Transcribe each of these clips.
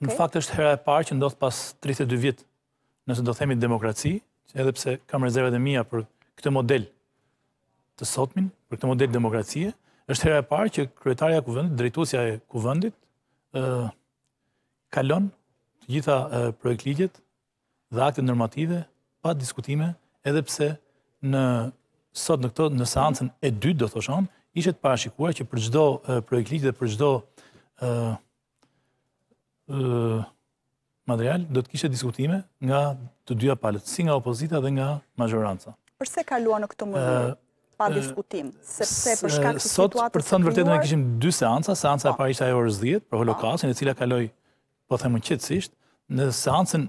Në fakt është hera e parë që ndodh pas 32 vjet, nëse do themi demokraci, edhe pse kam rezervat e mia për këtë model të sotmin, për këtë model demokracie, është hera e parë që kryetarja e kuvendit, drejtuesja e kuvendit, kalon të gjitha projektligjet dhe aktet normative pa diskutime, edhe pse ne sot në këto në seancën e dytë do thosha, ishte e parashikuar që për çdo projektligj dhe për çdo material, do të kishte diskutime nga të dyja palët, si nga opozita dhe nga mazhoranca. Përse kaluan në këtë mënyrë, pa diskutim? Sepse për shkak të situatës së krijuar? Sot, për të thënë të vërtetën, ne kishim dy seanca, seanca e po. para ishte ajo e orës dhjetë, për holokaustin, e cila kaloi, po themi qetësisht, në seancën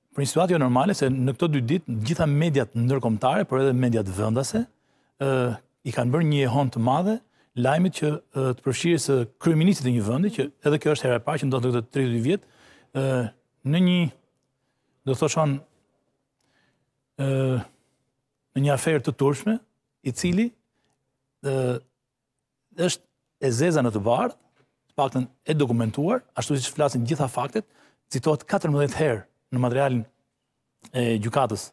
Për një situatë jo normale se në këto dy ditë të gjitha mediat ndërkombëtare, por edhe mediat vendase, ë i kanë bërë një jehonë të madhe lajmit që të përfshirjes së kryeministrit të një vendi që edhe kjo është hera e parë që ndodh në këto 32 vjet, ë në një do thosha ë në një aferë të turpshme, i cili ë është e zeza në të bardhë, të paktën e dokumentuar, ashtu siç flasin të gjitha faktet, citohet 14 herë në materialin e gjykatës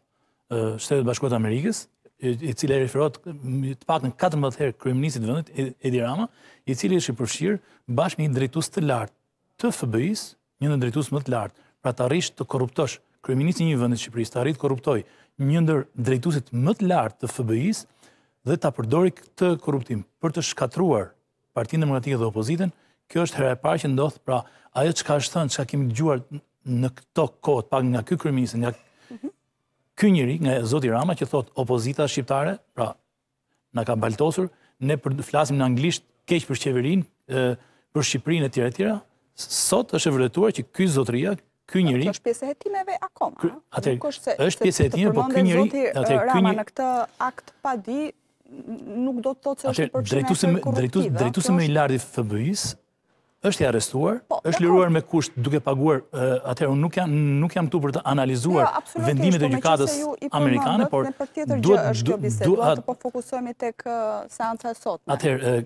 së Shteteve të Bashkuara të Amerikës, i cili i referohet të paktën 14 herë kryeministrit të vendit Edi Rama, i cili është i përfshirë bashkë me një drejtues të lartë të FBI-së një ndër drejtuesit më të lartë, pra të arrish të korruptosh kryeministri i një vendi të Shqipërisë, të arrijë të korruptojë një ndër drejtuesit më të lartë të FBI-së dhe ta përdorë këtë korruptim për të shkatërruar Partinë Demokratike dhe opozitën, kjo është hera e parë që ndodh, pra ajo çka është thënë, çka kemi dëgjuar në këto kohë pak nga ky kryeministër, nga mhm. ky njeri, nga zoti Rama që thotë opozita shqiptare, pra na ka baltosur, ne për, flasim në anglisht keq për qeverinë, për Shqipërinë e tjera e tjera, sot është e vërtetuar që ky zotëria, ky njeri... Kjo është pjesë e hetimeve akoma, atë, nuk është se... është pjesë e hetimeve, po ky njeri... Atë, ky njeri... në këtë aktpadi, nuk do të thotë se është i përfshirë në afera korruptive. Drejtuesi më i lartë i FBI-së, është i arrestuar, po, është liruar me kusht duke paguar, atëherë unë nuk jam nuk jam këtu për të analizuar jo, vendimet e po gjykatës amerikane, por duhet duhet të po fokusohemi tek seanca e sotme. Atëherë